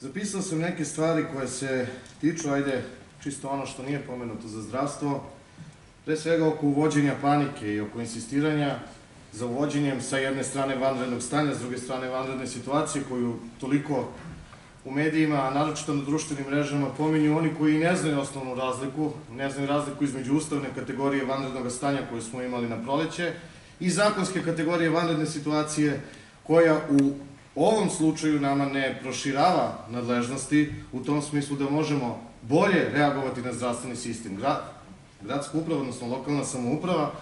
Zapisao sam neke stvari koje se tiču, ajde, čisto ono što nije pomenuto za zdravstvo, pre svega oko uvođenja panike i oko insistiranja za uvođenjem sa jedne strane vanrednog stanja, s druge strane vanredne situacije koju toliko u medijima, a naročito na društvenim mrežama, pominju oni koji ne znaju osnovnu razliku, ne znaju razliku između ustavne kategorije vanrednog stanja koju smo imali na proleće i zakonske kategorije vanredne situacije koja u ovom slučaju nama ne proširava nadležnosti u tom smislu da možemo bolje reagovati na zdravstveni sistem. Grad, uprava, odnosno lokalna samouprava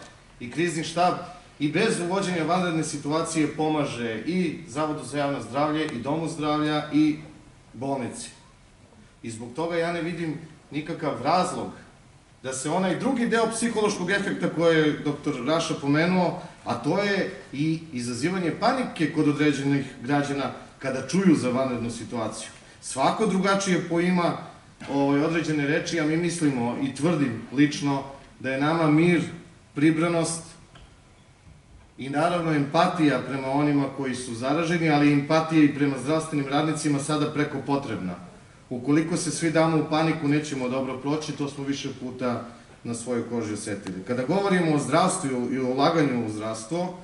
i krizni štab i bez uvođenja vanredne situacije pomaže i Zavodu za javno zdravlje i Domu zdravlja i bolnici. I zbog toga ja ne vidim nikakav razlog da se onaj drugi deo psihološkog efekta koje je doktor Raša pomenuo, a to je i izazivanje panike kod određenih građana kada čuju za vanrednu situaciju. Svako drugačije poima ovaj, određene reči, a mi mislimo i tvrdim lično da je nama mir, pribranost i naravno empatija prema onima koji su zaraženi, ali empatija i prema zdravstvenim radnicima sada preko potrebna. Ukoliko se svi damo u paniku, nećemo dobro proći, to smo više puta na svojoj koži osetili. Kada govorimo o zdravstvu i o ulaganju u zdravstvo,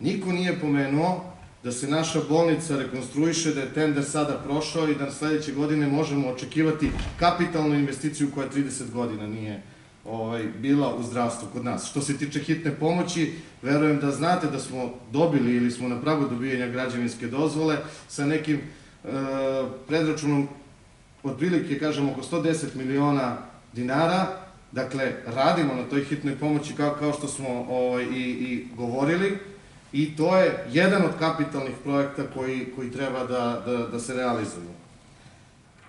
niko nije pomenuo da se naša bolnica rekonstruiše, da je tender sada prošao i da sledeće godine možemo očekivati kapitalnu investiciju koja 30 godina nije ovaj, bila u zdravstvu kod nas. Što se tiče hitne pomoći, verujem da znate da smo dobili ili smo na pragu dobijanja građevinske dozvole sa nekim e, predračunom otprilike, kažem, oko 110 miliona dinara, dakle, radimo na toj hitnoj pomoći kao, kao što smo ovaj, i, i govorili i to je jedan od kapitalnih projekta koji, koji treba da, da, da se realizuju.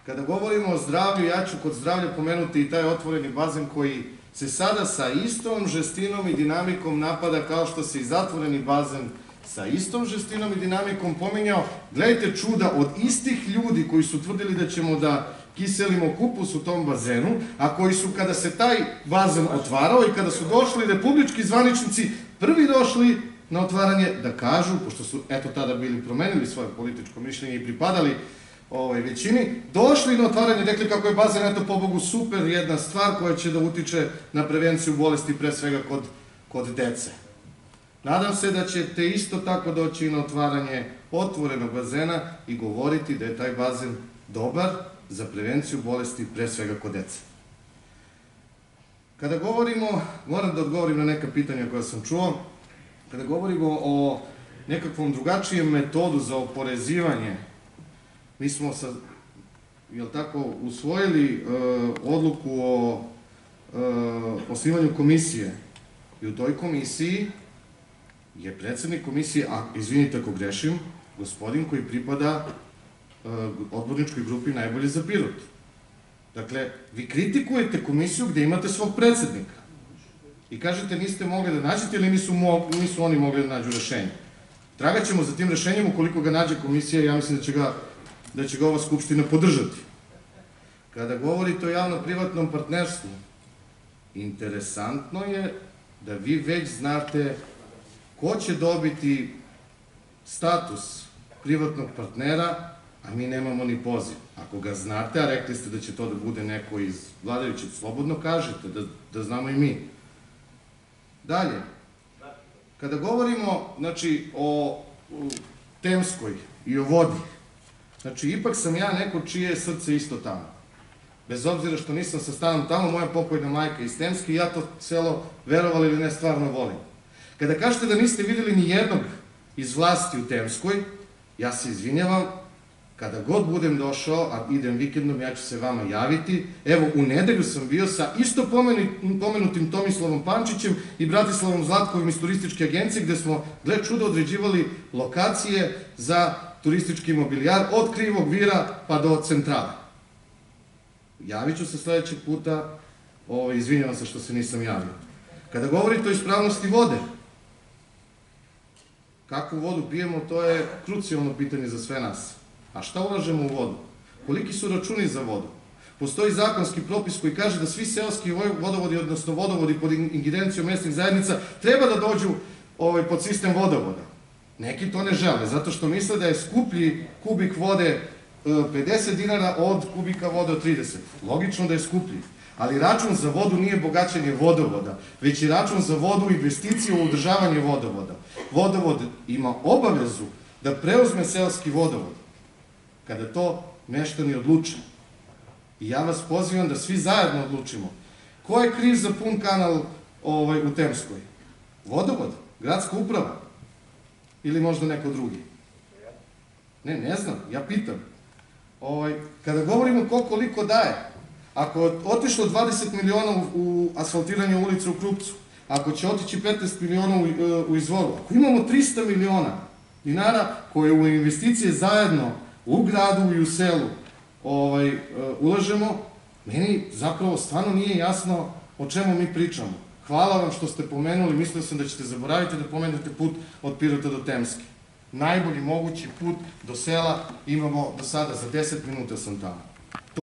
Kada govorimo o zdravlju, ja ću kod zdravlja pomenuti i taj otvoreni bazen koji se sada sa istom žestinom i dinamikom napada kao što se i zatvoreni bazen sa istom žestinom i dinamikom pominjao. Gledajte čuda od istih ljudi koji su tvrdili da ćemo da kiselimo kupus u tom bazenu, a koji su kada se taj bazen otvarao i kada su došli republički zvaničnici prvi došli na otvaranje da kažu, pošto su eto tada bili promenili svoje političko mišljenje i pripadali ovaj, većini, došli na otvaranje, rekli kako je bazen, eto, po Bogu, super, jedna stvar koja će da utiče na prevenciju bolesti, pre svega kod, kod dece. Nadam se da ćete isto tako doći na otvaranje otvorenog bazena i govoriti da je taj bazen dobar za prevenciju bolesti, pre svega kod dece. Kada govorimo, moram da odgovorim na neka pitanja koja sam čuo, kada govorimo o nekakvom drugačijem metodu za oporezivanje mi smo sa, jel tako, usvojili uh, odluku o uh, osnivanju komisije i u toj komisiji je predsednik komisije, a izvinite ako grešim, gospodin koji pripada odborničkoj grupi najbolje za Pirot. Dakle, vi kritikujete komisiju gde imate svog predsednika i kažete niste mogli da nađete ili nisu, nisu oni mogli da nađu rešenje. Tragaćemo za tim rešenjem, ukoliko ga nađe komisija, ja mislim da će ga da će ga ova Skupština podržati. Kada govorite o javno-privatnom partnerstvu, interesantno je da vi već znate ko će dobiti status privatnog partnera, a mi nemamo ni poziv. Ako ga znate, a rekli ste da će to da bude neko iz vladajućeg, slobodno kažete, da, da znamo i mi. Dalje, kada govorimo znači, o Temskoj i o vodi, Znači, ipak sam ja neko čije je srce isto tamo. Bez obzira što nisam sa stanom tamo, moja pokojna majka iz Temske i ja to selo, verovali ili ne, stvarno volim. Kada kažete da niste videli ni jednog iz vlasti u Temskoj, ja se izvinjavam, kada god budem došao, a idem vikendom, ja ću se vama javiti. Evo, u nedelju sam bio sa isto pomenutim Tomislavom Pančićem i Bratislavom Zlatkovim iz turističke agencije, gde smo, gle čudo, određivali lokacije za turistički mobilijar od Krivog vira pa do centrala. Javit ću se sledećeg puta, ovo, ovaj, izvinjavam se što se nisam javio. Kada govorite o ispravnosti vode, kakvu vodu pijemo, to je krucijalno pitanje za sve nas. A šta ulažemo u vodu? Koliki su računi za vodu? Postoji zakonski propis koji kaže da svi seoski vodovodi, odnosno vodovodi pod ingerencijom mesnih zajednica, treba da dođu ovaj, pod sistem vodovoda. Neki to ne žele, zato što misle da je skuplji kubik vode e, 50 dinara od kubika vode od 30. Logično da je skuplji. Ali račun za vodu nije bogaćenje vodovoda, već i račun za vodu investicije u održavanje vodovoda. Vodovod ima obavezu da preuzme seoski vodovod, kada to meštani odluče. I ja vas pozivam da svi zajedno odlučimo. Ko je kriv za pun kanal ovaj, u Temskoj? Vodovod? Gradska uprava? Ili možda neko drugi? Ne, ne znam, ja pitam. Ovaj, kada govorimo ko koliko daje, ako je otišlo 20 miliona u, u asfaltiranje ulice u Krupcu, ako će otići 15 miliona u, e, u izvoru, ako imamo 300 miliona dinara koje u investicije zajedno u gradu i u selu ovaj, e, ulažemo, meni zapravo stvarno nije jasno o čemu mi pričamo. Hvala vam što ste pomenuli, mislio sam da ćete zaboraviti da pomenete put od Pirota do Temske. Najbolji mogući put do sela imamo do sada, za 10 minuta sam tamo.